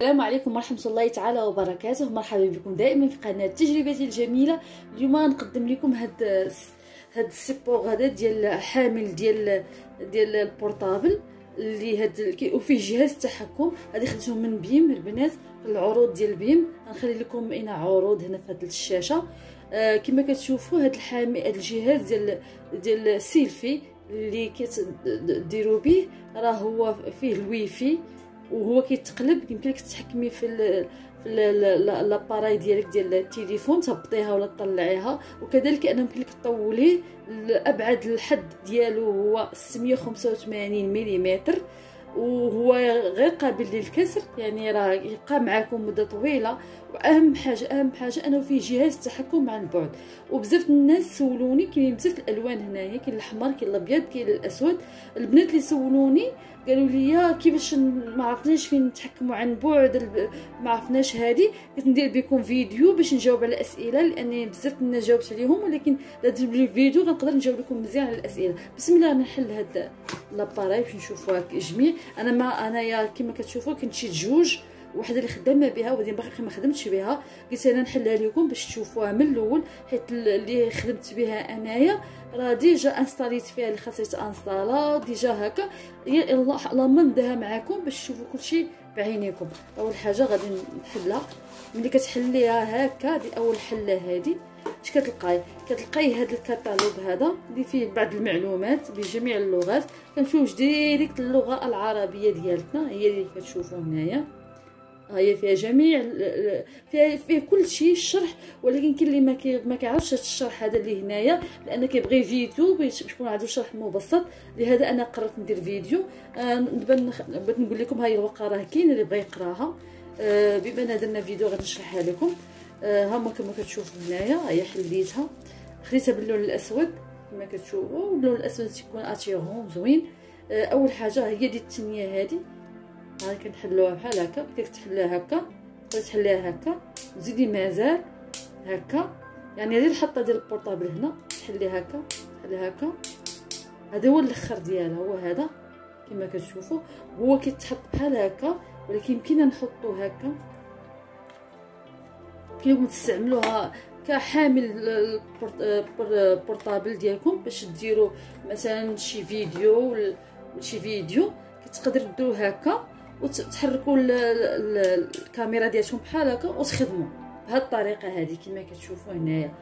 السلام عليكم ورحمة الله تعالى وبركاته. مرحبا بكم دائما في قناة تجربتي الجميلة. اليوم نقدم لكم هاد هاد ال support هذا ديال حامل ديال ديال ال portable اللي هاد وفيه جهاز التحكم هذه خديته من بيم البنات في العروض ديال بيم. غنخلي لكم هنا عروض هنا في هاد الشاشة. آه كما كتشوفوا هاد الحامل هاد الجهاز ديال ديال السيلفي اللي كتديروا به راه هو فيه الويفي. وهو كيتقلب يمكن لك تحكمي في في l'appareil ديالك ديال التليفون تهبطيها ولا تطلعيها. وكذلك أنا يمكن لك تطوليه لأبعد الحد ديالو هو 685 ملم وهو غير قابل للكسر يعني راه يبقى معكم مدة طويلة. واهم حاجة أهم حاجة أنه فيه جهاز التحكم عن بعد. وبزاف الناس سولوني كاين بزاف الألوان هنايا كاين الأحمر كاين الأبيض كاين الأسود. البنات اللي سولوني قالوا لي كيفاش ما عرفناش فين نتحكموا عن بعد ما عرفناش هذه ندير بكم فيديو باش نجاوب على الأسئلة لاني بزاف الناس جاوبت عليهم ولكن لا les vidéos غنقدر نجاوب لكم مزيان على الأسئلة. بسم الله نحل هاد l'appareil باش نشوفوها جميع. أنا ما انايا كما كتشوفوا كنت شي جوج. وحده اللي خدامه بها وهذه باقي ما خدمتش بها. قلت أنا نحلها لكم باش تشوفوها من الأول حيت اللي خدمت بها أنايا راه déjà انستاليت فيها اللي خاصها تانستالا déjà هكا. اللهم نديها معكم باش تشوفوا كلشي بعينيكم. أول حاجة غادي نحلها. ملي كتحليها هكا دي أول حلة هذه اش كتلقاي؟ كتلقاي هذا الكتالوج هذا اللي فيه بعض المعلومات بجميع اللغات. كنمشيو direct اللغة العربية ديالتنا هي اللي كتشوفوا هنايا. هي فيها جميع فيها فيه كل شيء الشرح ولكن كاين اللي ما ما كيعرفش هذا الشرح هذا اللي هنايا لأن كيبغي فيديو باش يكون عنده شرح مبسط. لهذا أنا قررت ندير فيديو. آه بغيت نقول لكم هاي الورقة راه كاين اللي بغى يقراها. آه بما ان درنا فيديو غادي نشرحها لكم. آه هما كما كتشوفوا هنايا هي حليتها. خديتها باللون الأسود كما كتشوفوا. اللون الأسود تيكون أتيغون زوين. أول حاجة هي دي التنية هذه هاي كنحلوها بحال هكا بديك تحليها هكا تقدري تحليها هكا تزيدي مازال هكا. يعني هذه الحطة ديال ال portable هنا تحلي هكا تحلي هكا. هذا هو الأخر ديالها هو هذا. كما كتشوفوا هو كيتحط بحال هكا ولكن يمكننا نحطو هكا. كيما تستعملوها كحامل ال portable ديالكم باش ديروا مثلا شي فيديو شي فيديو كتقدر ديروه هكا. وتحركوا الكاميرا ديالكم بحال هكا وتخدموا. بهذه الطريقة هذه كما كتشوفوا هنايا.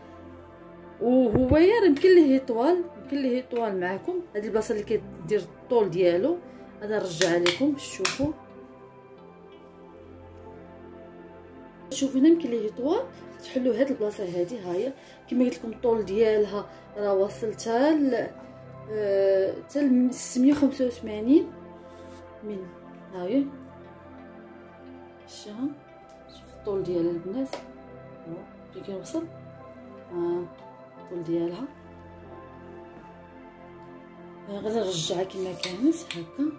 وهو يمكن ليه يطوال يمكن ليه يطوال معكم هذه البلاصة اللي كدير الطول ديالو هذا نرجع لكم. باش تشوفوا شوفوا هنا يمكن ليه يطوال تحلوا هذه البلاصة هذه ها هي كما قلت لكم الطول ديالها راه واصل حتى ل حتى 685 من هاي شوف الطول ديال البنات. هو فين كيوصل ها الطول ديالها. غادي نرجعها كما كانت هكا.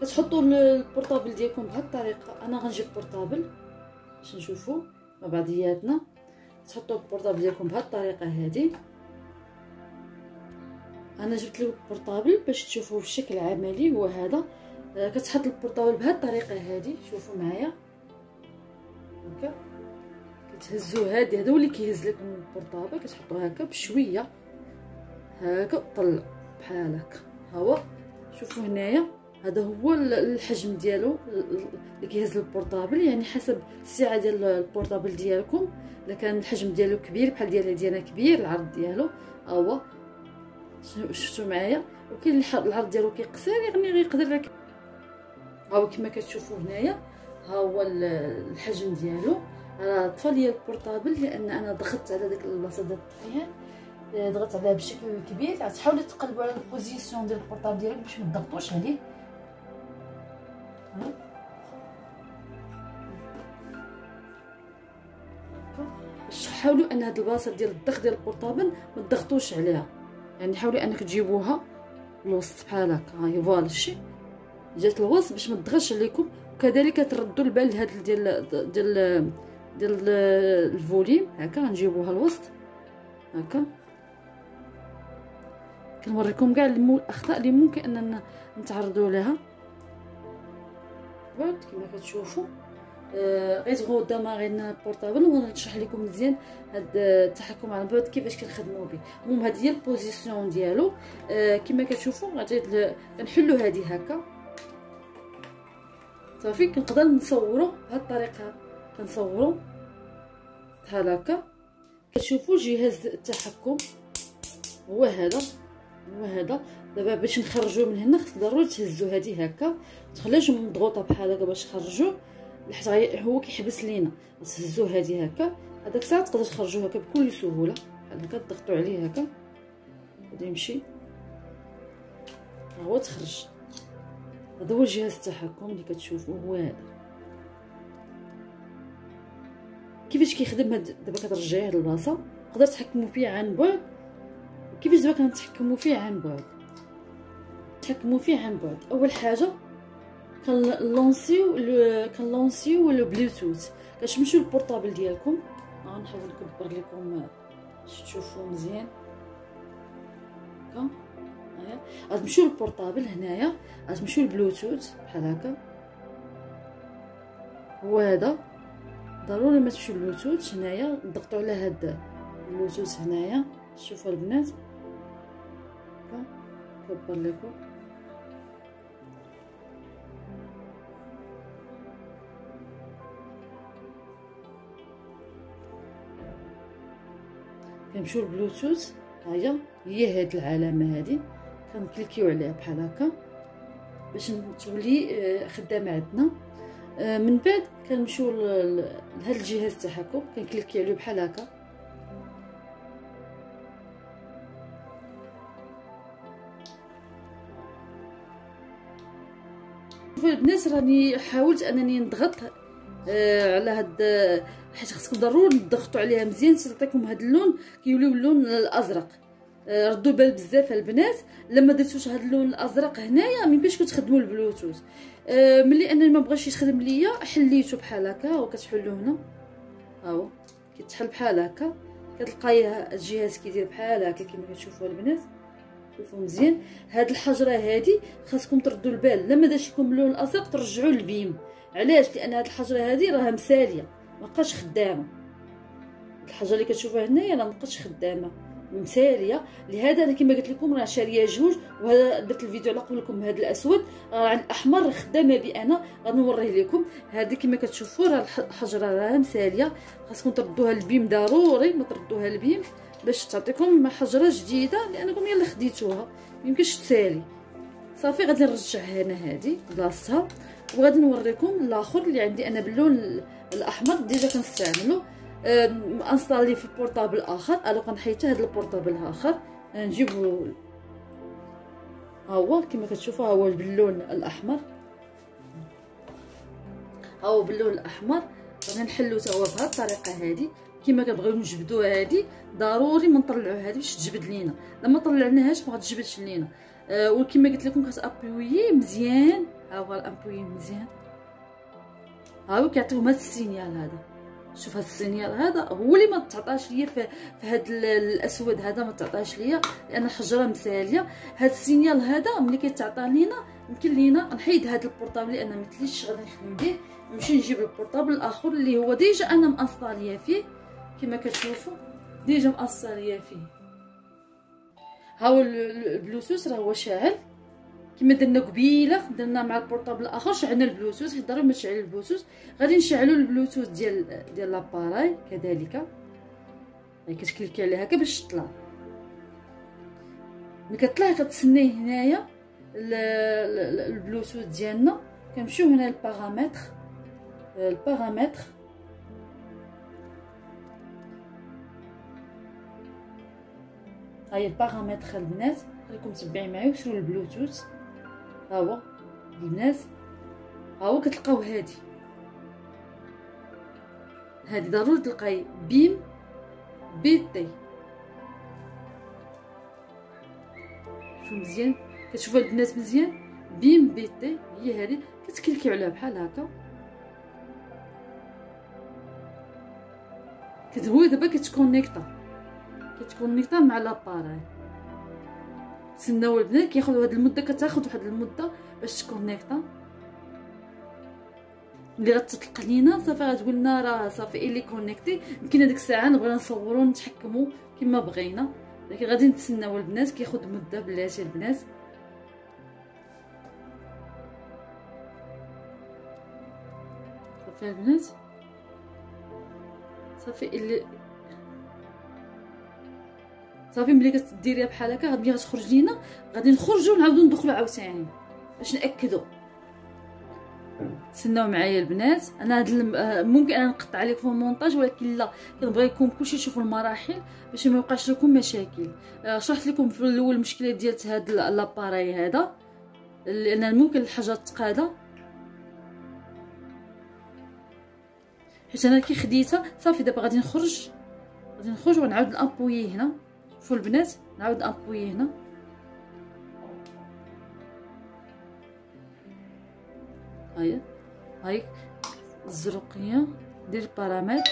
كتحطوا ال portable ديالكم بهذه الطريقة. أنا غنجيب portable باش نشوفوا مع بعضياتنا. تحطوا ال portable ديالكم بهذه الطريقة هذه أنا جبت ال portable باش تشوفوا الشكل العملي هو هذا. آه، كتحط ال portable بهذه الطريقة هذه شوفوا معايا. هكا. كتهزوا هادي. هذا هو اللي كيهز لكم ال portable. كتحطوه هكا بشوية. هكا. طلع. بحال هكا. ها هو. شوفوا هنايا. هذا هو الحجم ديالو. اللي كيهز ال portable. يعني حسب السعة ديال ال portable ديالكم. إلا كان الحجم ديالو كبير بحال ديال ديالنا كبير العرض ديالو. ها هو. شفتوا معايا؟ وكاين العرض ديالو كيقصر يعني غيقدر لك ها هو كما كتشوفوا هنايا ها هو الحجم ديالو. راه طفى ليا ال portable لأن أنا ضغطت على داك البلاصة ديال الطفيان ضغطت عليها بشكل كبير. تحاولوا تقلبوا على ال position ديال ال portable ديالك باش ما تضغطوش عليه. حاولوا أن هاد البلاصة ديال الضغط ديال ال portable ما تضغطوش عليها. يعني حاولوا أنك تجيبوها الوسط بحال هكا ها هي voilà شي. جات الوسط باش ما تضغطش عليكم وكذلك تردوا البال لهاد ديال ديال ديال ال volume. هكا غنجيبوها الوسط. هكا. كنوريكم كاع الأخطاء اللي ممكن أننا نتعرضوا لها. كما كتشوفوا. آه غير غودا ما غير portable ونشرح لكم مزيان هاد التحكم عن بعد كيفاش كنخدموا به. المهم هاد هي ال position ديالو. آه كما كتشوفوا غادي كنحلوا هذه هكا. صافي كنقدر نصورو بهاد الطريقة كنصورو بحال هكا كتشوفوا جهاز التحكم. هو هذا هو هذا. دابا باش نخرجوه من هنا خص ضروري تهزو هذه هكا. تخليوش مضغوطة بحال هكا باش تخرجوه لحيت هو كيحبس لينا. تهزو هذه هكا. هذاك الساعة تقدر تخرجوه هكا بكل سهولة. بحال هكا تضغطوا عليه هكا. غادي يمشي. هو تخرج. هذا هو جهاز التحكم اللي كتشوفوه هو هذا. كيفاش كيخدم هاد دابا كترجعيه للبلاصه تقدر تحكموا فيه عن بعد؟ كيفاش دابا كنتحكموا فيه عن بعد؟ نتحكموا فيه عن بعد. أول حاجة كنلونسيو كنلونسيو le Bluetooth كتمشيو لل portable ديالكم. غنحاول نكبر لكم باش تشوفوا مزيان. هكا. غتمشيو لل portable هنايا؟ غتمشيو للبلوتوث بحال هكا. هو هذا. ضروري ما تمشيو للبلوتوث هنايا نضغطوا على هاد البلوتوث هنايا. شوفوا البنات. كبر لكم. كنمشيو للبلوتوث هيا هي هاد العلامة هادي. كنكليكيو عليها بحال هكا باش تولي آه، خدامة عندنا. آه، من بعد كنمشيو لهاد الجهاز التحكم كنكليكي عليه بحال هكا. البنات راني حاولت أنني نضغط آه على هاد حيت خصكم ضروري تضغطوا عليها مزيان تعطيكم هاد اللون كيوليو اللون الأزرق. آه ردوا بال بزاف البنات لما درتوش هاد اللون الازرق هنايا ما يمكنش تخدموا البلوتوث. آه ملي انني ما بغاش يخدم ليا حليته بحال هكا وكتحلو هنا. ها هو كيتحل بحال هكا. كتلقاي الجهاز كيدير بحال هكا كما كتشوفوا البنات. شوفوا مزيان. هاد الحجرة هادي خاصكم تردوا البال. لما داش لكم اللون الازرق ترجعوا للبيم علاش؟ لأن هاد الحجرة هادي راها مسالية مابقاش خدامة. الحجرة اللي كتشوفوها هنايا راه مابقاش خدامة. مسالية. لهذا أنا كما قلت لكم راه شارية جوج وهذا درت الفيديو على قبلكم هذا الأسود. راه الاحمر خدامة بي أنا غنوريه لكم. هذه كما كتشوفوا راه الحجرة راه مسالية. خاصكم تردوها للبيم ضروري ما تردوها للبيم باش تعطيكم حجرة جديدة لأنكم يلا خديتوها. ميمكنش تسالي. صافي غادي نرجعها هنا هذه بلاصتها. وغادي نوريكم الآخر اللي عندي أنا باللون الأحمر déjà كنستعملو. installé في portable آخر alors كنحيد هذا ال portable آخر. نجيبو ها هو كما كتشوفوا هو باللون الأحمر. ها هو باللون الأحمر. غادي نحلو حتى هو بهذه الطريقة هذه كما كنبغيو نجبدوها هذه ضروري ما نطلعوها هذه باش تجبد لينا. لما طلعناهاش ما غتجبدش لينا. أه وكما قلت لكم كت appuyer مزيان. ها هو ال appuyer مزيان. ها هو كيعطيهم هذا ال signal هذا. شوف هذا ال signal هذا هو اللي ما تعطاش ليا في, في هذا الأسود هذا ما تعطاش ليا لأن الحجره مساليه هذا ال signal هذا ملي كيتعطى لينا يمكن لينا نحيد هذا ال portable لأن ما تليش غادي نخدم به نمشي نجيب ال portable الآخر اللي هو déjà أنا م installé ه فيه. كما كتشوفوا déjà م installé ه فيه. ها هو البلوتوث راه هو شاعل. كما درنا قبيلة درنا مع ال portable الآخر شعلنا البلوتوث حيت ضروري ما تشعل البلوتوث. غادي نشعلوا البلوتوث ديال ديال l'appareil كذلك. كت cliquer عليها هكا باش تطلع. ملي كطلع كتسنيه هنايا البلوتوث ديالنا. كنمشيو هنا لل paramètres ال paramètres. هاي ال paramètres البنات خليكم تبعي معايا وشرو البلوتوث. ها هو البنات هو كتلقاو هادي. هادي ضروري تلقاي بيم BT شوف مزيان كتشوفوا البنات مزيان بيم BT هي هادي كت cliquer و عليها بحال هكا. كتهوي دابا كتكونيكطا كتكونيكطا مع لاباراي. تسناو البنات كياخذوا هاد المدة كتاخذ واحد المدة باش تكونيكطا ملي غتطلق لينا صافي غتقول لنا راه صافي إلي كونيكتي. يمكن هذيك الساعة نبغيو نصورو نتحكمو كما بغينا. لكن غادي نتسناو البنات كياخذ مدة بلاتي البنات. صافي البنات. صافي اللي صافي ملي كديريها بحال هكا ملي غتخرج لينا غادي نخرجوا ونعاودو ندخلوا عاوتاني باش ناكدوا تسناو معايا البنات أنا هاد ممكن أنا نقطع عليكم المونتاج ولكن لا كنبغيكم كلشي تشوفوا المراحل باش ما يوقعش لكم مشاكل. آه، شرحت لكم في الأول المشكلة ديال هاد لاباري هذا لأن ممكن الحاجة تقادة. حيت أنا كي خديتها صافي دابا غادي نخرج غادي نخرج ونعاود ن appuyer هنا. شوفوا البنات نعاود ن appuyer هنا هاي هاي الزرقيه ندير paramètres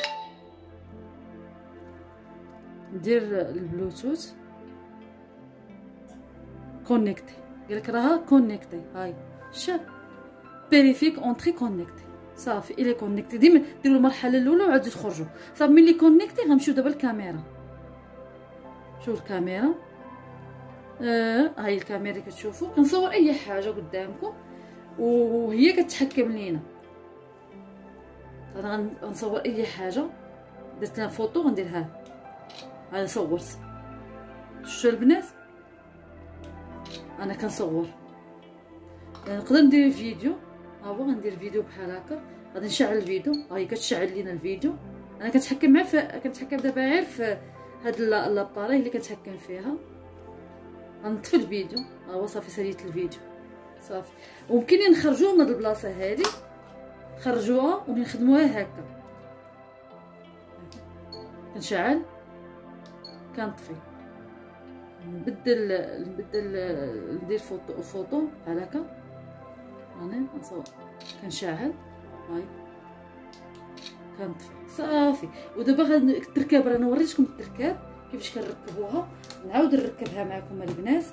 ندير البلوتوث connecté قالك راها connecté هاي شا périphérique entrée connecté صافي الي connecté ديما ديروا المرحله الاولى وعاودوا تخرجوا صافي ملي connecté غنمشيو دابا الكاميرا شوف الكاميرا. آه هاي الكاميرا كتشوفوا كنصور أي حاجة قدامكم وهي كتحكم لينا. أنا غنصور أي حاجة. درت لها فوطو غنديرها أنا صورت شفتوا البنات؟ أنا كنصور. نقدر ندير فيديو. ها هو غندير فيديو بحال هكا. غادي نشعل الفيديو. ها هي كتشعل لينا الفيديو. أنا كنتحكم معاه كنتحكم دابا غير في هاد لاباري اللي كنتحكم فيها. غنطفي الفيديو. ها هو صافي ساليت الفيديو. صافي. وممكن نخرجوها من هاد البلاصة هادي. نخرجوها ونخدموها هكا. كنشعل. كنطفي. نبدل نبدل ندير فوطو فوطو بحال هكا. نصور. كنشعل. هاي. كنطفي صافي. ودابا التركاب راه وريتكم التركاب كيفاش كنركبوها. نعاود نركبها معكم البنات.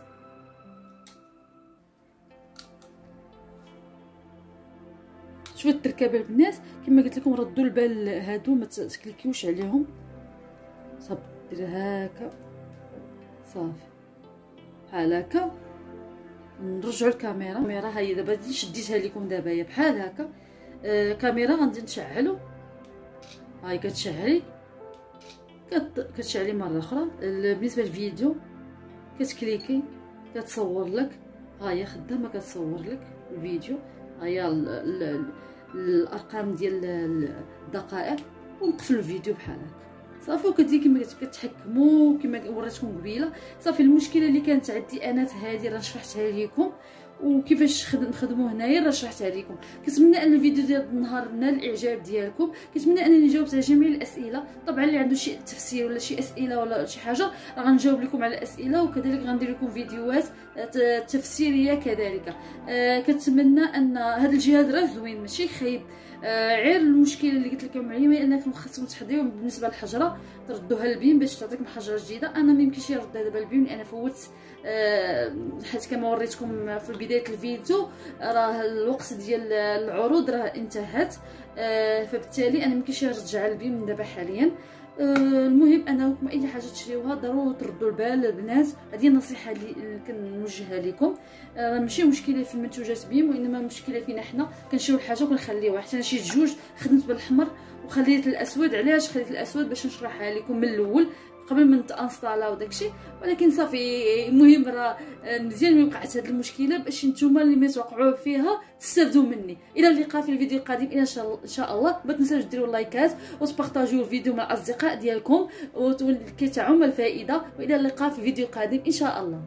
شوفوا التركابه البنات كما قلت لكم ردوا البال هادو ما تكليكيوش عليهم. صافي دير هكا. صافي. بحال هكا. نرجعوا الكاميرا. الكاميرا هي دابا شديتها لكم دابا هي بحال هكا. آه كاميرا غادي نشعلو هاي كتشعلي كتشعلي مرة أخرى. بالنسبة للفيديو كتكليكي كتصور لك. ها هي خدامة كتصور لك الفيديو. ها هي الأرقام ديال الدقائق. ونقفلوا الفيديو بحال هكا صافي وكتجي كما كتحكموا كما وريتكم قبيلة. صافي المشكلة اللي كانت عندي أنا هذه راه شرحتها لكم وكيفاش نخدموا هنايا راه شرحتها لكم كنتمنى أن الفيديو ديال النهار نال الإعجاب ديالكم. كنتمنى أنني جاوبت على جميع الأسئلة. طبعا اللي عنده شي تفسير ولا شي أسئلة ولا شي حاجة راه غنجاوب لكم على الأسئلة وكذلك غندير لكم فيديوهات تفسيرية كذلك. آه كنتمنى أن هذا الجهاز راه زوين ماشي خايب. آه غير المشكلة اللي قلت لكم عليها هي أنكم خاصكم تحضيو بالنسبة للحجرة. تردوها للبيم باش تعطيكم حجرة جديدة. أنا ما يمكنش يردها دابا للبيم لأن فوت. آه حيت كما وريتكم في بداية الفيديو راه الوقت ديال العروض راه انتهت. آه فبالتالي أنا ميمكنش نرجع للبيم دابا حاليا. آه المهم انكم أي حاجة تشريوها ضروري تردوا البال البنات هذه النصيحه اللي كنوجهها لكم. راه ماشي مشكلة في المنتوجات بيم وإنما مشكلة فينا حنا. كنشريو الحاجة وكنخليوها. حتى شي جوج خدمت بالاحمر وخليت الأسود. علاش خليت الأسود؟ باش نشرحها لكم من الأول. قبل ما نتانستالا وداكشي ولكن صافي المهم راه مزيان ما وقعت هذه المشكلة باش نتوما اللي ما توقعوا فيها تستافدوا مني. إلى اللقاء في الفيديو القادم إن شاء الله ما تنساوش ديروا لايكات وتبارطاجيو الفيديو مع الأصدقاء ديالكم وكي تعم الفائدة. وإلى اللقاء في الفيديو القادم إن شاء الله.